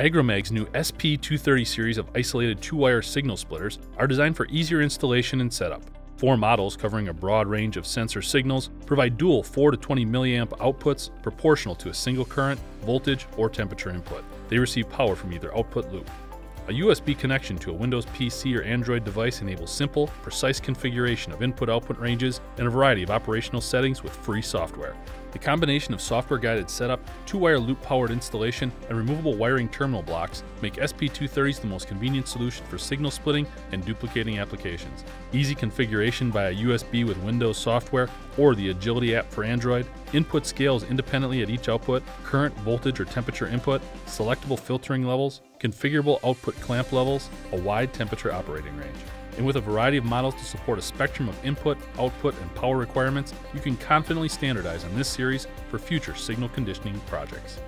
Acromag's new SP230 series of isolated two-wire signal splitters are designed for easier installation and setup. Four models covering a broad range of sensor signals provide dual 4 to 20 milliamp outputs proportional to a single current, voltage, or temperature input. They receive power from either output loop. A USB connection to a Windows PC or Android device enables simple, precise configuration of input-output ranges and a variety of operational settings with free software. The combination of software-guided setup, two-wire loop-powered installation, and removable wiring terminal blocks make SP230s the most convenient solution for signal splitting and duplicating applications. Easy configuration via USB with Windows software or the Agility app for Android, input scales independently at each output, current, voltage, or temperature input, selectable filtering levels, configurable output clamp levels, a wide temperature operating range. And with a variety of models to support a spectrum of input, output, and power requirements, you can confidently standardize on this series for future signal conditioning projects.